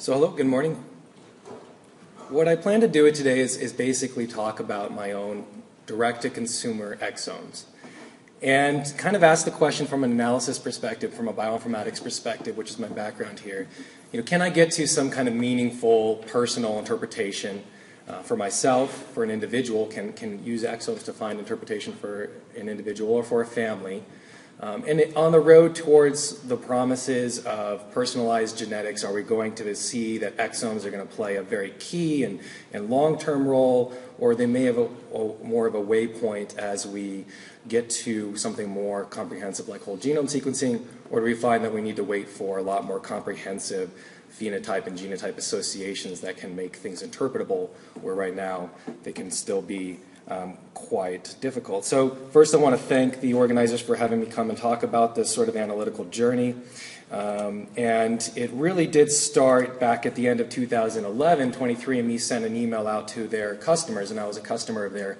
So hello, good morning. What I plan to do today is, is basically talk about my own direct-to-consumer exomes and kind of ask the question from an analysis perspective, from a bioinformatics perspective, which is my background here. You know, can I get to some kind of meaningful personal interpretation uh, for myself, for an individual, can, can use exomes to find interpretation for an individual or for a family, um, and it, on the road towards the promises of personalized genetics, are we going to see that exomes are going to play a very key and, and long-term role, or they may have a, a, more of a waypoint as we get to something more comprehensive like whole genome sequencing, or do we find that we need to wait for a lot more comprehensive phenotype and genotype associations that can make things interpretable, where right now they can still be um, quite difficult. So first I want to thank the organizers for having me come and talk about this sort of analytical journey. Um, and it really did start back at the end of 2011. 23andMe sent an email out to their customers, and I was a customer of their.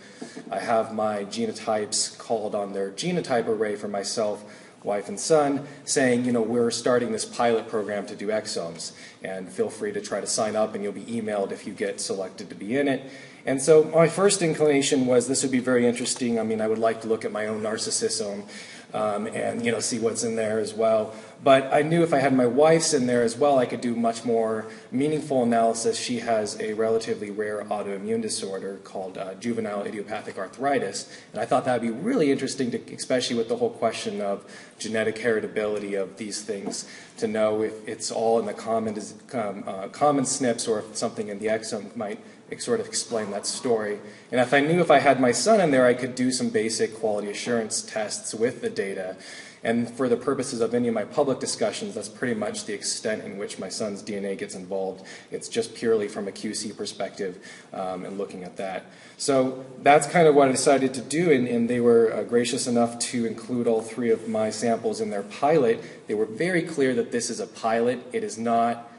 I have my genotypes called on their genotype array for myself, wife, and son, saying, you know, we're starting this pilot program to do exomes, and feel free to try to sign up, and you'll be emailed if you get selected to be in it. And so my first inclination was this would be very interesting. I mean, I would like to look at my own narcissism um, and you know see what's in there as well. But I knew if I had my wife's in there as well, I could do much more meaningful analysis. She has a relatively rare autoimmune disorder called uh, juvenile idiopathic arthritis, and I thought that would be really interesting, to, especially with the whole question of genetic heritability of these things, to know if it's all in the common um, uh, common SNPs or if something in the exome might sort of explain that story. And if I knew if I had my son in there, I could do some basic quality assurance tests with the data. And for the purposes of any of my public discussions, that's pretty much the extent in which my son's DNA gets involved. It's just purely from a QC perspective um, and looking at that. So that's kind of what I decided to do, and, and they were uh, gracious enough to include all three of my samples in their pilot. They were very clear that this is a pilot. It is not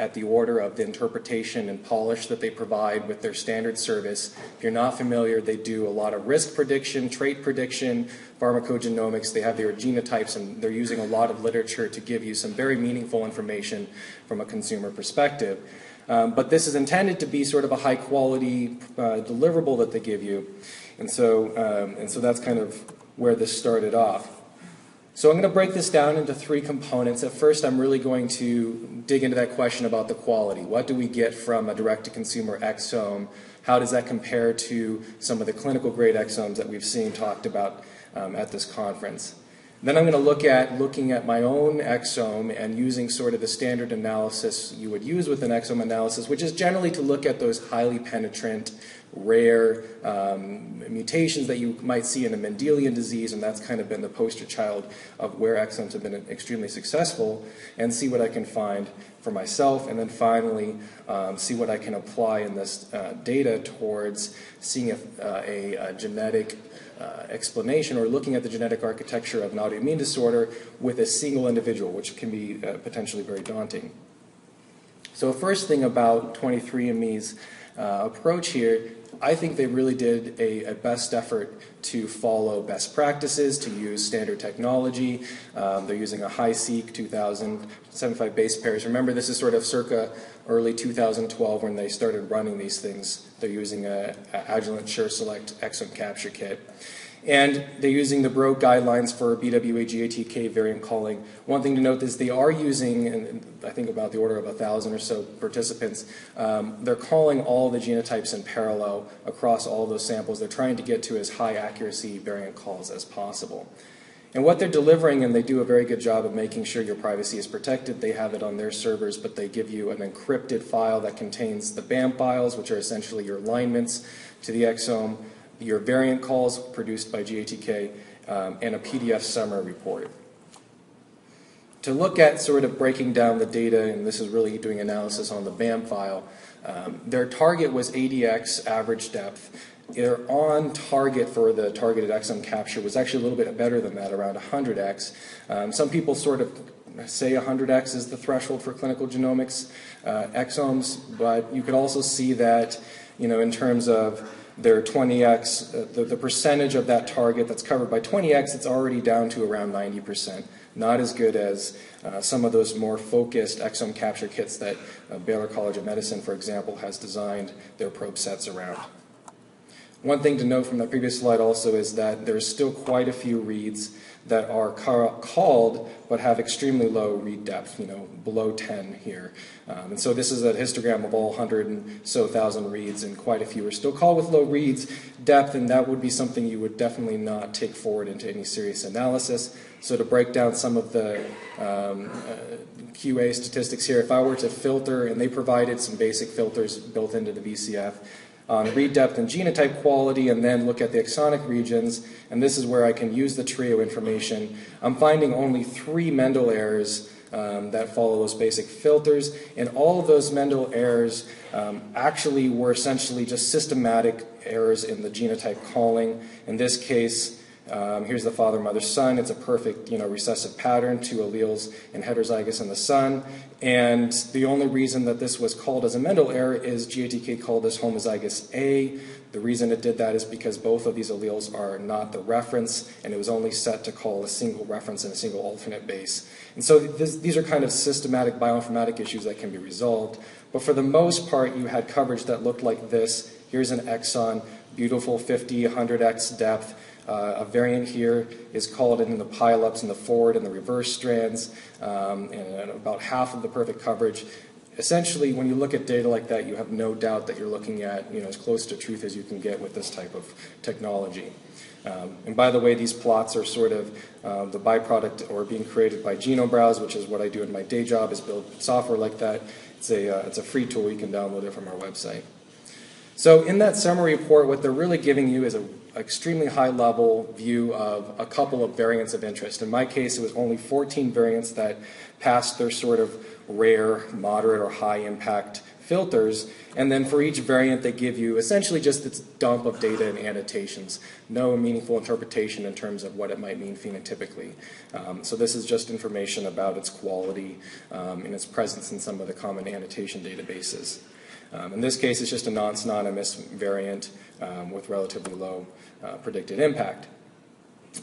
at the order of the interpretation and polish that they provide with their standard service. If you're not familiar, they do a lot of risk prediction, trait prediction, pharmacogenomics. They have their genotypes, and they're using a lot of literature to give you some very meaningful information from a consumer perspective. Um, but this is intended to be sort of a high quality uh, deliverable that they give you. And so, um, and so that's kind of where this started off. So I'm going to break this down into three components. At first, I'm really going to dig into that question about the quality. What do we get from a direct-to-consumer exome? How does that compare to some of the clinical grade exomes that we've seen talked about um, at this conference? Then I'm going to look at looking at my own exome and using sort of the standard analysis you would use with an exome analysis, which is generally to look at those highly penetrant, rare um, mutations that you might see in a Mendelian disease, and that's kind of been the poster child of where exomes have been extremely successful, and see what I can find for myself, and then finally um, see what I can apply in this uh, data towards seeing if uh, a, a genetic uh, explanation or looking at the genetic architecture of an autoimmune disorder with a single individual, which can be uh, potentially very daunting. So, first thing about 23andMe's uh, approach here, I think they really did a, a, best effort to follow best practices, to use standard technology. Um, they're using a HiSeq 2075 base pairs. Remember, this is sort of circa early 2012 when they started running these things. They're using a, Agilent SureSelect exome capture kit. And they're using the Broad guidelines for BWA-GATK variant calling. One thing to note is they are using, and I think about the order of a thousand or so participants, um, they're calling all the genotypes in parallel across all those samples. They're trying to get to as high accuracy variant calls as possible. And what they're delivering, and they do a very good job of making sure your privacy is protected, they have it on their servers, but they give you an encrypted file that contains the BAM files, which are essentially your alignments to the exome, your variant calls produced by GATK, um, and a PDF summary report. To look at sort of breaking down the data, and this is really doing analysis on the BAM file, um, their target was 80x average depth. Their on target for the targeted exome capture was actually a little bit better than that, around 100x. Um, some people sort of say 100x is the threshold for clinical genomics uh, exomes, but you could also see that, you know, in terms of their 20x, uh, the, the percentage of that target that's covered by 20x, it's already down to around 90%. not as good as uh, some of those more focused exome capture kits that uh, Baylor College of Medicine, for example, has designed their probe sets around. One thing to note from the previous slide also is that there's still quite a few reads that are called but have extremely low read depth, you know, below 10 here. Um, and so this is a histogram of all 100 and so thousand reads, and quite a few are still called with low reads depth, and that would be something you would definitely not take forward into any serious analysis. So to break down some of the um, uh, QA statistics here, if I were to filter, and they provided some basic filters built into the VCF, on read depth and genotype quality, and then look at the exonic regions. And this is where I can use the trio information. I'm finding only three Mendel errors um, that follow those basic filters. And all of those Mendel errors um, actually were essentially just systematic errors in the genotype calling. In this case, um, here's the father, mother, son. It's a perfect, you know, recessive pattern, two alleles in heterozygous in the son. And the only reason that this was called as a Mendel error is GATK called this homozygous A. The reason it did that is because both of these alleles are not the reference, and it was only set to call a single reference and a single alternate base. And so this, these are kind of systematic bioinformatic issues that can be resolved. But for the most part, you had coverage that looked like this. Here's an exon, beautiful 50, 100x depth. Uh, a variant here is called in the pileups in the forward and the reverse strands, um, and about half of the perfect coverage. Essentially, when you look at data like that, you have no doubt that you're looking at you know, as close to truth as you can get with this type of technology. Um, and by the way, these plots are sort of uh, the byproduct or being created by GenomeBrowse, which is what I do in my day job, is build software like that. It's a, uh, it's a free tool. You can download it from our website. So in that summary report, what they're really giving you is an extremely high level view of a couple of variants of interest. In my case, it was only 14 variants that passed their sort of rare, moderate, or high impact filters. And then for each variant, they give you essentially just this dump of data and annotations. No meaningful interpretation in terms of what it might mean phenotypically. Um, so this is just information about its quality um, and its presence in some of the common annotation databases. Um, in this case, it's just a non-synonymous variant um, with relatively low uh, predicted impact.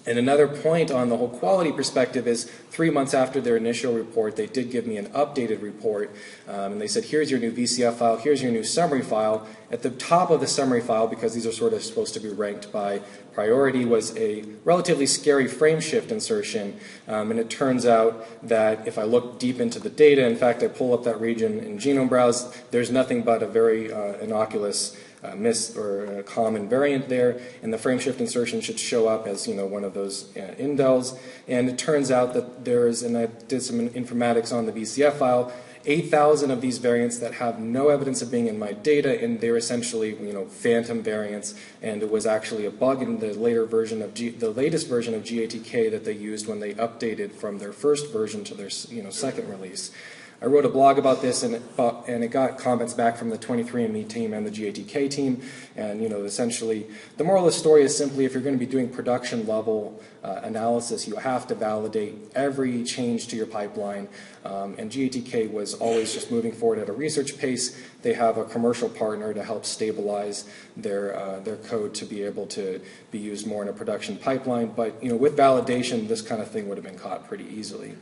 And another point on the whole quality perspective is three months after their initial report, they did give me an updated report. Um, and they said, here's your new VCF file, here's your new summary file. At the top of the summary file, because these are sort of supposed to be ranked by priority, was a relatively scary frame shift insertion. Um, and it turns out that if I look deep into the data, in fact, I pull up that region in GenomeBrowse, there's nothing but a very uh, innocuous uh, miss or a common variant there, and the frame shift insertion should show up as you know one of those uh, indels. And it turns out that there's, and I did some informatics on the VCF file, 8,000 of these variants that have no evidence of being in my data, and they're essentially you know phantom variants. And it was actually a bug in the later version of G, the latest version of GATK that they used when they updated from their first version to their you know second release. I wrote a blog about this, and it, and it got comments back from the 23andMe team and the GATK team. And you know, essentially, the moral of the story is simply if you're going to be doing production level uh, analysis, you have to validate every change to your pipeline. Um, and GATK was always just moving forward at a research pace. They have a commercial partner to help stabilize their uh, their code to be able to be used more in a production pipeline. But you know, with validation, this kind of thing would have been caught pretty easily.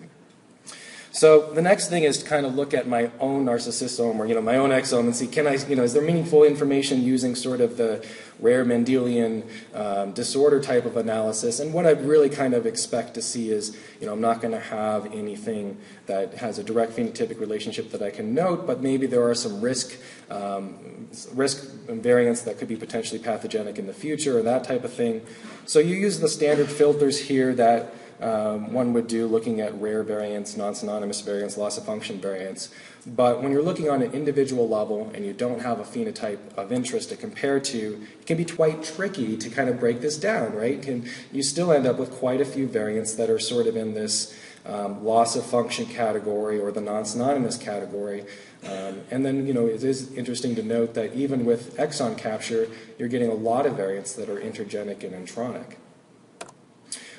So the next thing is to kind of look at my own narcissisome or you know my own exome and see can I you know is there meaningful information using sort of the rare Mendelian um, disorder type of analysis and what I really kind of expect to see is you know I'm not going to have anything that has a direct phenotypic relationship that I can note but maybe there are some risk um, risk variants that could be potentially pathogenic in the future or that type of thing. So you use the standard filters here that um, one would do looking at rare variants, non-synonymous variants, loss of function variants. But when you're looking on an individual level and you don't have a phenotype of interest to compare to, it can be quite tricky to kind of break this down, right? Can, you still end up with quite a few variants that are sort of in this um, loss of function category or the non-synonymous category. Um, and then, you know, it is interesting to note that even with exon capture, you're getting a lot of variants that are intergenic and intronic.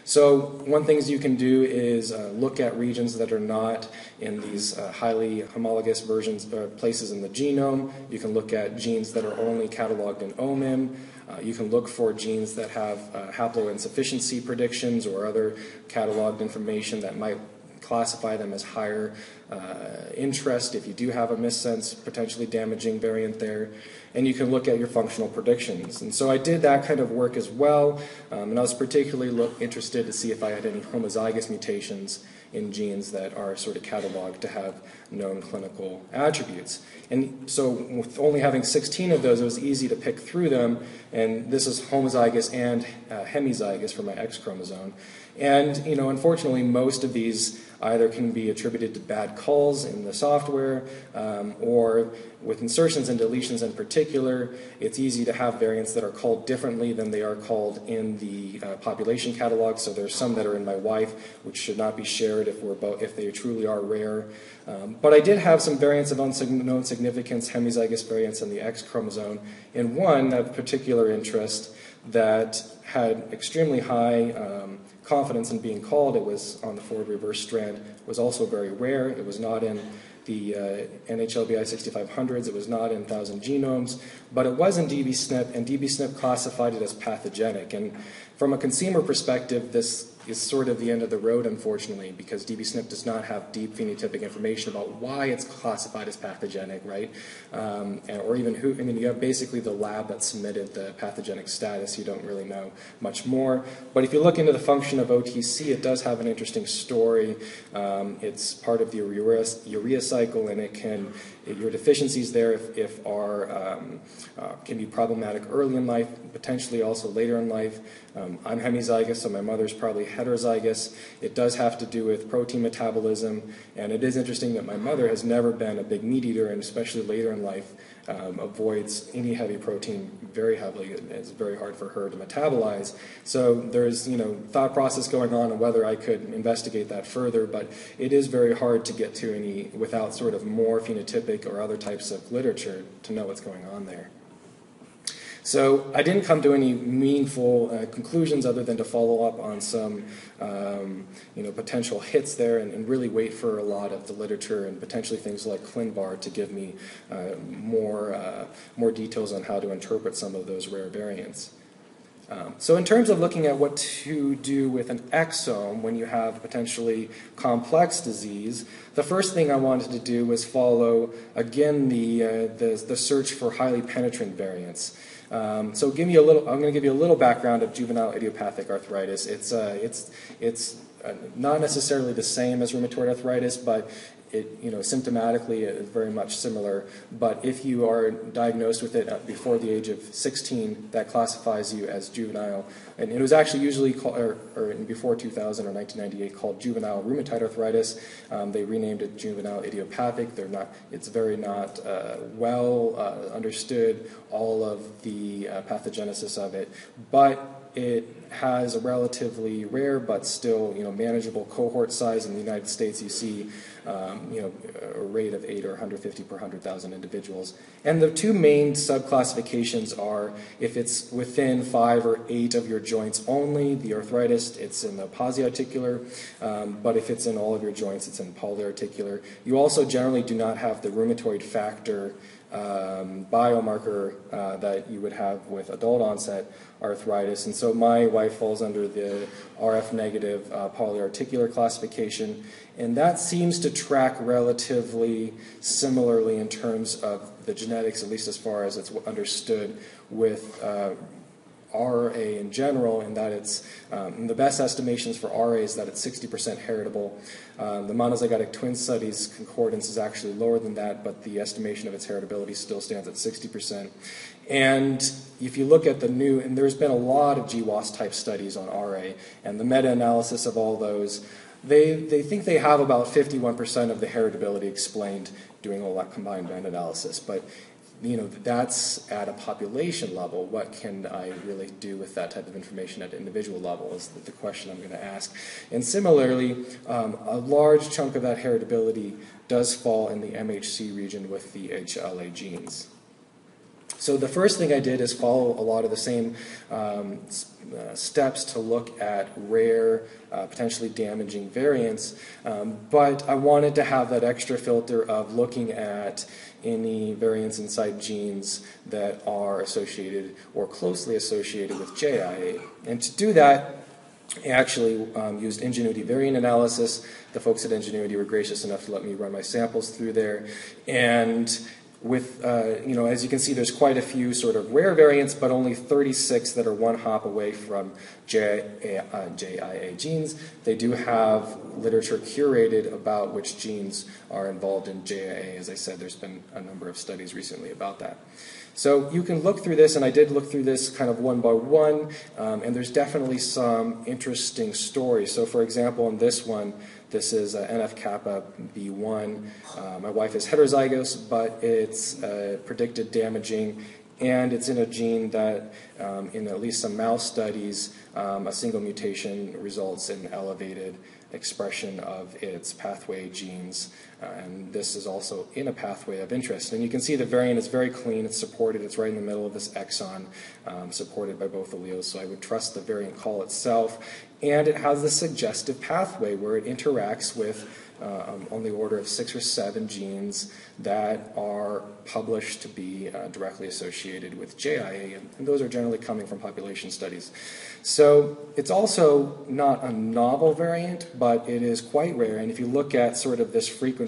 So one things you can do is uh, look at regions that are not in these uh, highly homologous versions uh, places in the genome. You can look at genes that are only cataloged in OMIM. Uh, you can look for genes that have uh, haploinsufficiency predictions or other cataloged information that might classify them as higher uh, interest if you do have a missense, potentially damaging variant there. And you can look at your functional predictions. And so I did that kind of work as well. Um, and I was particularly look, interested to see if I had any homozygous mutations in genes that are sort of cataloged to have known clinical attributes. And so, with only having 16 of those, it was easy to pick through them. And this is homozygous and uh, hemizygous for my X chromosome. And, you know, unfortunately, most of these either can be attributed to bad calls in the software um, or with insertions and deletions in particular, it's easy to have variants that are called differently than they are called in the uh, population catalog. So there's some that are in my wife, which should not be shared if, we're if they truly are rare. Um, but I did have some variants of unknown significance, hemizygous variants in the X chromosome, and one of particular interest that had extremely high um, confidence in being called. It was on the forward reverse strand. It was also very rare. It was not in the uh, NHLBI 6500s. It was not in 1,000 genomes, but it was in dbSNP, and dbSNP classified it as pathogenic. And from a consumer perspective, this is sort of the end of the road, unfortunately, because dbSNP does not have deep phenotypic information about why it's classified as pathogenic, right? Um, or even who, I mean, you have basically the lab that submitted the pathogenic status. You don't really know much more. But if you look into the function of OTC, it does have an interesting story. Um, it's part of the urea, urea cycle, and it can your deficiencies there if, if are um, uh, can be problematic early in life, potentially also later in life. Um, I'm hemizygous, so my mother's probably heterozygous. It does have to do with protein metabolism, and it is interesting that my mother has never been a big meat eater, and especially later in life, um, avoids any heavy protein very heavily. It's very hard for her to metabolize. So there's you know thought process going on on whether I could investigate that further, but it is very hard to get to any without sort of more phenotypic or other types of literature to know what's going on there. So I didn't come to any meaningful uh, conclusions other than to follow up on some um, you know, potential hits there and, and, really wait for a lot of the literature and potentially things like ClinVar to give me uh, more, uh, more details on how to interpret some of those rare variants. Um, so in terms of looking at what to do with an exome when you have potentially complex disease, the first thing I wanted to do was follow, again, the, uh, the, the search for highly penetrant variants. Um, so give me a little. I'm going to give you a little background of juvenile idiopathic arthritis. It's uh, it's it's not necessarily the same as rheumatoid arthritis, but it, you know, symptomatically is very much similar. But if you are diagnosed with it before the age of 16, that classifies you as juvenile. And it was actually usually called, or, or before 2000 or 1998, called juvenile rheumatoid arthritis. Um, they renamed it juvenile idiopathic. They're not. It's very not uh, well uh, understood all of the uh, pathogenesis of it, but it has a relatively rare but still you know manageable cohort size. In the United States, you see um, you know a rate of eight or 150 per 100,000 individuals. And the two main subclassifications are if it's within five or eight of your joints only, the arthritis, it's in the pauci-articular. Um, but if it's in all of your joints, it's in polyarticular. You also generally do not have the rheumatoid factor um, biomarker uh, that you would have with adult onset arthritis. And so my wife falls under the RF negative uh, polyarticular classification. And that seems to track relatively similarly in terms of the genetics, at least as far as it's understood, with uh, RA in general, in that it's um, the best estimations for RA is that it's 60% heritable. Um, the monozygotic twin studies concordance is actually lower than that, but the estimation of its heritability still stands at 60%. And if you look at the new, and there's been a lot of GWAS type studies on RA, and the meta analysis of all those, they, they think they have about 51% of the heritability explained doing all that combined band analysis. But you know, that's at a population level. What can I really do with that type of information at an individual level is the question I'm going to ask. And similarly, um, a large chunk of that heritability does fall in the MHC region with the HLA genes. So the first thing I did is follow a lot of the same um, uh, steps to look at rare, uh, potentially damaging variants, um, but I wanted to have that extra filter of looking at any variants inside genes that are associated or closely associated with JIA. And to do that, I actually um, used Ingenuity variant analysis. The folks at Ingenuity were gracious enough to let me run my samples through there. And with, uh, you know, as you can see, there's quite a few sort of rare variants, but only 36 that are one hop away from JIA, uh, JIA genes. They do have literature curated about which genes are involved in JIA. As I said, there's been a number of studies recently about that. So you can look through this, and I did look through this kind of one by one, um, and there's definitely some interesting stories. So, for example, in this one, this is NF kappa B1. Uh, my wife is heterozygous, but it's uh, predicted damaging, and it's in a gene that, um, in at least some mouse studies, um, a single mutation results in elevated expression of its pathway genes. Uh, and this is also in a pathway of interest. And you can see the variant is very clean, it's supported, it's right in the middle of this exon, um, supported by both alleles. So I would trust the variant call itself. And it has a suggestive pathway where it interacts with uh, um, on the order of six or seven genes that are published to be uh, directly associated with JIA, and, and, those are generally coming from population studies. So it's also not a novel variant, but it is quite rare, and if you look at sort of this frequency,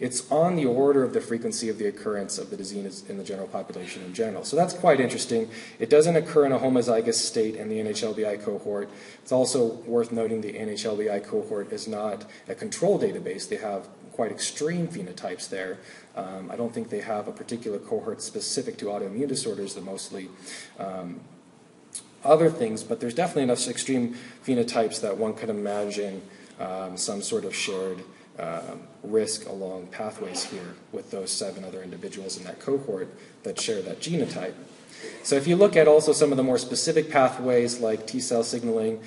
it's on the order of the frequency of the occurrence of the disease in the general population in general. So that's quite interesting. It doesn't occur in a homozygous state in the NHLBI cohort. It's also worth noting the NHLBI cohort is not a control database. They have quite extreme phenotypes there. Um, I don't think they have a particular cohort specific to autoimmune disorders, they're mostly um, other things, but there's definitely enough extreme phenotypes that one could imagine um, some sort of shared um, risk along pathways here with those seven other individuals in that cohort that share that genotype. So if you look at also some of the more specific pathways like T cell signaling,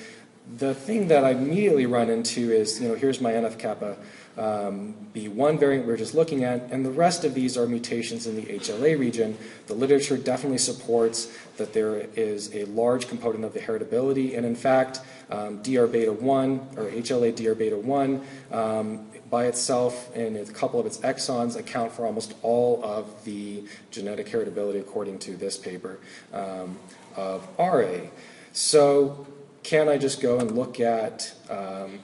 the thing that I immediately run into is, you know, here's my NF kappa um, B1 variant we're just looking at, and the rest of these are mutations in the HLA region. The literature definitely supports that there is a large component of the heritability, and in fact, um, DR beta 1 or HLA DR beta 1 um, by itself and a couple of its exons account for almost all of the genetic heritability according to this paper um, of RA. So can I just go and look at um,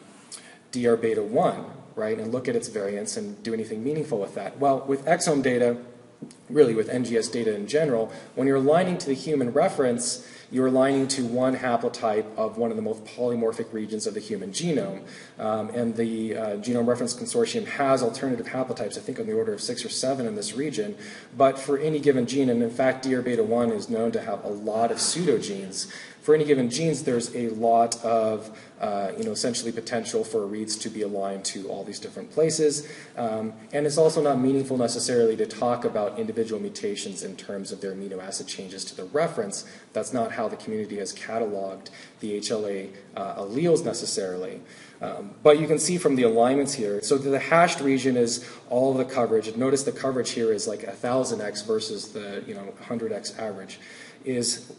DR beta 1, right, and look at its variants and do anything meaningful with that? Well, with exome data, really with NGS data in general, when you're aligning to the human reference, you're aligning to one haplotype of one of the most polymorphic regions of the human genome. Um, and the uh, Genome Reference Consortium has alternative haplotypes, I think on the order of six or seven in this region. But for any given gene, and in fact, DR beta 1 is known to have a lot of pseudogenes for any given genes, there's a lot of, uh, you know, essentially potential for reads to be aligned to all these different places. Um, and it's also not meaningful necessarily to talk about individual mutations in terms of their amino acid changes to the reference. That's not how the community has cataloged the HLA uh, alleles necessarily. Um, but you can see from the alignments here, so the hashed region is all of the coverage. Notice the coverage here is like 1000x versus the you know 100x average is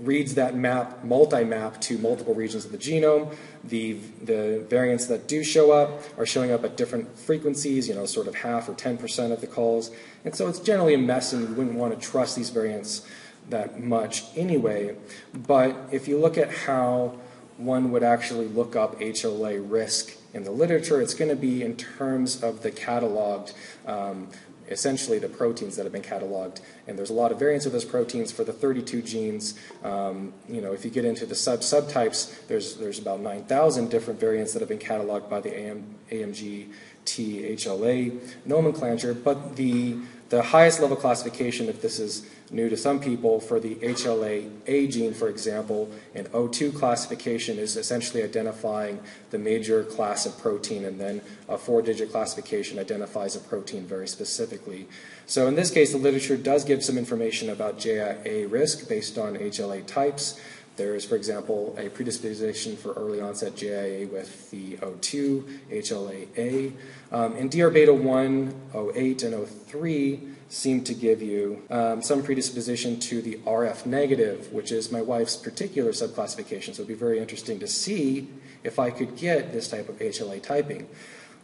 reads that map, multi-map to multiple regions of the genome. The, the variants that do show up are showing up at different frequencies, you know, sort of half or 10% of the calls. And so it's generally a mess and you wouldn't want to trust these variants that much anyway. But if you look at how one would actually look up HLA risk in the literature, it's going to be in terms of the cataloged um, essentially the proteins that have been cataloged. And there's a lot of variants of those proteins for the 32 genes. Um, you know, if you get into the sub subtypes, there's there's about 9,000 different variants that have been cataloged by the AM, AMG THLA nomenclature. But the the highest level classification, if this is new to some people, for the HLA-A gene, for example, an O2 classification is essentially identifying the major class of protein, and then a four-digit classification identifies a protein very specifically. So in this case, the literature does give some information about JIA risk based on HLA types. There's, for example, a predisposition for early onset JIA with the O2, HLA-A. Um, and DR beta 1, 08, and 03 seem to give you um, some predisposition to the RF negative, which is my wife's particular subclassification. So it'd be very interesting to see if I could get this type of HLA typing.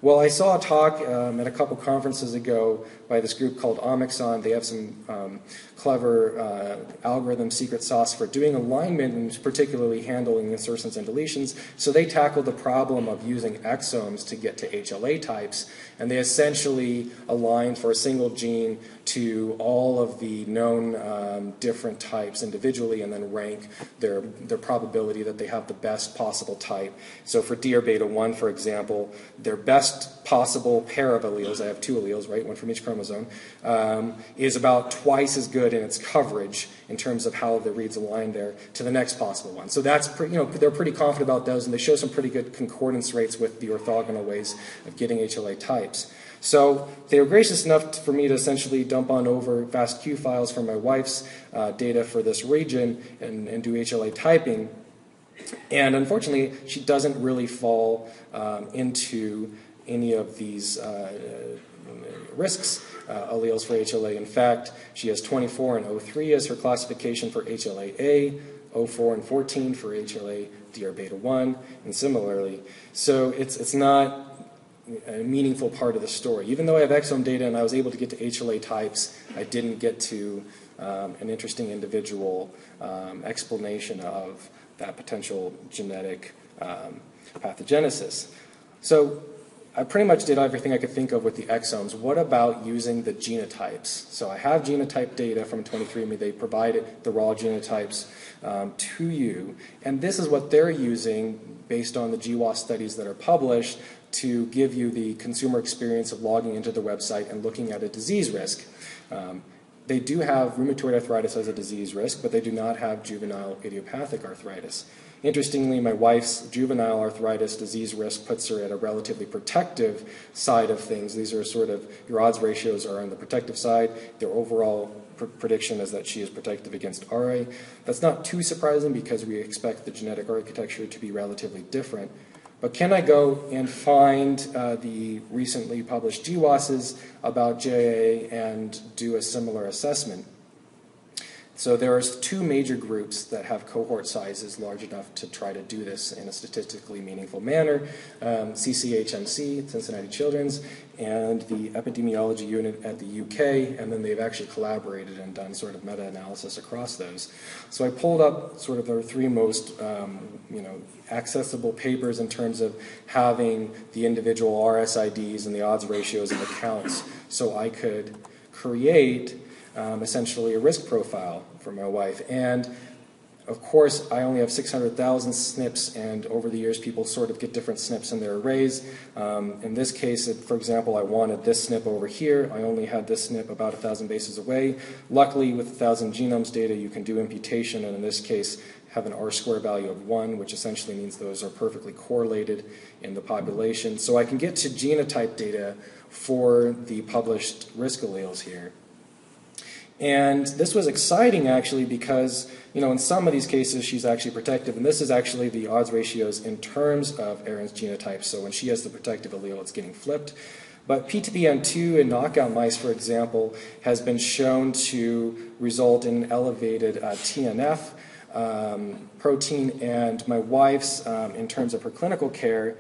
Well, I saw a talk um, at a couple conferences ago by this group called Omixon. They have some um, clever uh, algorithm secret sauce for doing alignment and particularly handling insertions and deletions. So they tackled the problem of using exomes to get to HLA types, and they essentially aligned for a single gene to all of the known um, different types individually and then rank their, their probability that they have the best possible type. So for DR beta 1, for example, their best possible pair of alleles, I have two alleles, right, one from each chromosome, um, is about twice as good in its coverage in terms of how the reads align there to the next possible one. So that's, you know, they're pretty confident about those and they show some pretty good concordance rates with the orthogonal ways of getting HLA types. So they were gracious enough for me to essentially dump on over FASTQ files from my wife's uh, data for this region and, and, do HLA typing. And unfortunately, she doesn't really fall um, into any of these uh, risks uh, alleles for HLA. In fact, she has 24 and 03 as her classification for HLA-A, 04 and 14 for HLA DR beta 1, and similarly. So it's, it's not a meaningful part of the story. Even though I have exome data and I was able to get to HLA types, I didn't get to um, an interesting individual um, explanation of that potential genetic um, pathogenesis. So I pretty much did everything I could think of with the exomes. What about using the genotypes? So I have genotype data from 23andMe. They provided the raw genotypes um, to you. And this is what they're using based on the GWAS studies that are published to give you the consumer experience of logging into the website and looking at a disease risk. Um, they do have rheumatoid arthritis as a disease risk, but they do not have juvenile idiopathic arthritis. Interestingly, my wife's juvenile arthritis disease risk puts her at a relatively protective side of things. These are sort of, your odds ratios are on the protective side. Their overall pr prediction is that she is protective against RA. That's not too surprising because we expect the genetic architecture to be relatively different. But can I go and find uh, the recently published GWASs about JIA and do a similar assessment? So there are two major groups that have cohort sizes large enough to try to do this in a statistically meaningful manner. Um, CCHMC, Cincinnati Children's, and the epidemiology unit at the UK, and then they've actually collaborated and done sort of meta-analysis across those. So I pulled up sort of the three most, um, you know, accessible papers in terms of having the individual RSIDs and the odds ratios and the counts, so I could create um, essentially a risk profile for my wife. And of course, I only have 600,000 SNPs, and over the years, people sort of get different SNPs in their arrays. Um, in this case, for example, I wanted this SNP over here. I only had this SNP about 1,000 bases away. Luckily, with 1,000 genomes data, you can do imputation, and in this case, have an R square value of 1, which essentially means those are perfectly correlated in the population. So I can get to genotype data for the published risk alleles here. And this was exciting actually because, you know, in some of these cases she's actually protective. And this is actually the odds ratios in terms of Aaron's genotype. So when she has the protective allele, it's getting flipped. But PTPN2 in knockout mice, for example, has been shown to result in elevated uh, TNF um, protein. And my wife's, um, in terms of her clinical care,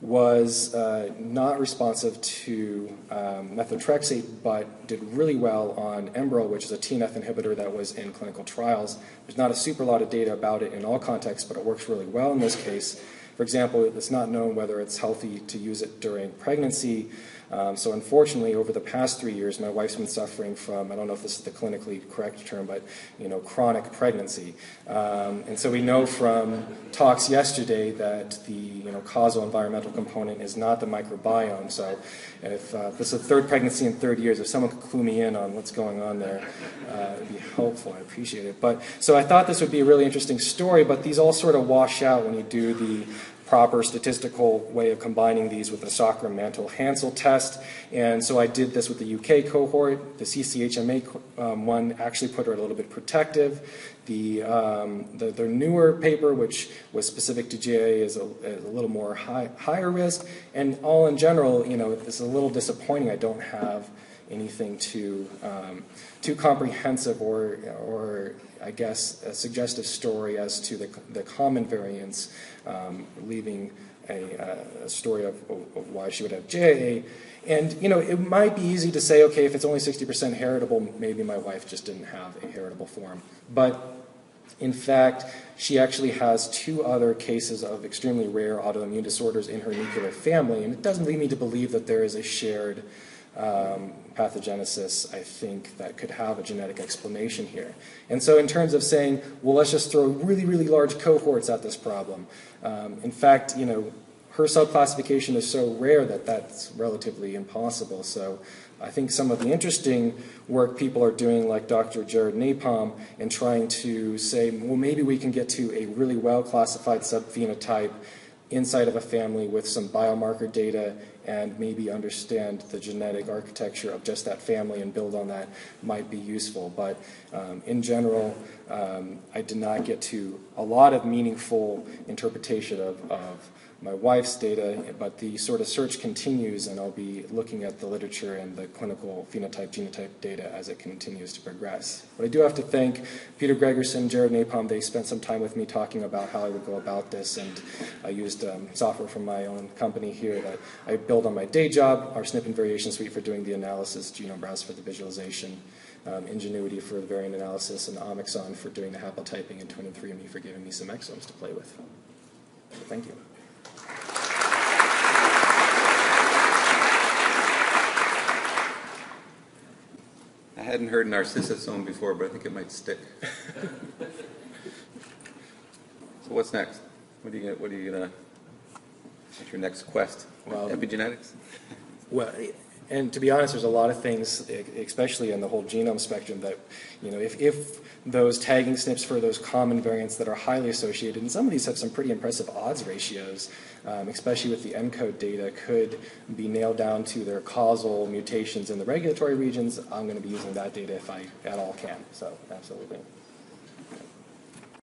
was uh, not responsive to um, methotrexate, but did really well on Enbrel, which is a TNF inhibitor that was in clinical trials. There's not a super lot of data about it in all contexts, but it works really well in this case. For example, it's not known whether it's healthy to use it during pregnancy. Um, so unfortunately, over the past three years, my wife's been suffering from, I don't know if this is the clinically correct term, but, you know, chronic pregnancy. Um, and so we know from talks yesterday that the, you know, causal environmental component is not the microbiome. So if uh, this is the third pregnancy in 30 years, if someone could clue me in on what's going on there, uh, it'd be helpful. I appreciate it. But so I thought this would be a really interesting story, but these all sort of wash out when you do the proper statistical way of combining these with the Cochran-Mantel-Haenszel test. And so I did this with the UK cohort. The CCHMC um, one actually put her a little bit protective. The, um, the, the, newer paper, which was specific to JIA, is a, is a little more high, higher risk. And all in general, you know, it's a little disappointing I don't have anything too, um, too comprehensive or, or I guess, a suggestive story as to the, the common variants, um, leaving a, a story of, of, why she would have JIA. And, you know, it might be easy to say, okay, if it's only 60% heritable, maybe my wife just didn't have a heritable form. But in fact, she actually has two other cases of extremely rare autoimmune disorders in her nuclear family, and it doesn't lead me to believe that there is a shared um, pathogenesis, I think, that could have a genetic explanation here. And so, in terms of saying, well, let's just throw really, really large cohorts at this problem, um, in fact, you know, her subclassification is so rare that that's relatively impossible. So, I think some of the interesting work people are doing, like Dr. Jared Napalm, in trying to say, well, maybe we can get to a really well classified subphenotype inside of a family with some biomarker data and maybe understand the genetic architecture of just that family and build on that might be useful. But um, in general, um, I did not get to a lot of meaningful interpretation of, of my wife's data, but the sort of search continues, and I'll be looking at the literature and the clinical phenotype genotype data as it continues to progress. But I do have to thank Peter Gregersen, Jared Napalm. They spent some time with me talking about how I would go about this, and I used um, software from my own company here that I build on my day job, our SNP and variation suite for doing the analysis, Genome Browse for the visualization, um, Ingenuity for the variant analysis, and Omixon for doing the haplotyping, and 23andMe for giving me some exomes to play with. So thank you. Hadn't heard narcissisome before, but I think it might stick. so what's next? What are you gonna, what are you gonna? What's your next quest? Well, um, epigenetics. Well, and to be honest, there's a lot of things, especially in the whole genome spectrum, that you know, if, if those tagging SNPs for those common variants that are highly associated, and some of these have some pretty impressive odds ratios, um, especially with the ENCODE data, could be nailed down to their causal mutations in the regulatory regions. I'm going to be using that data if I at all can. So, absolutely.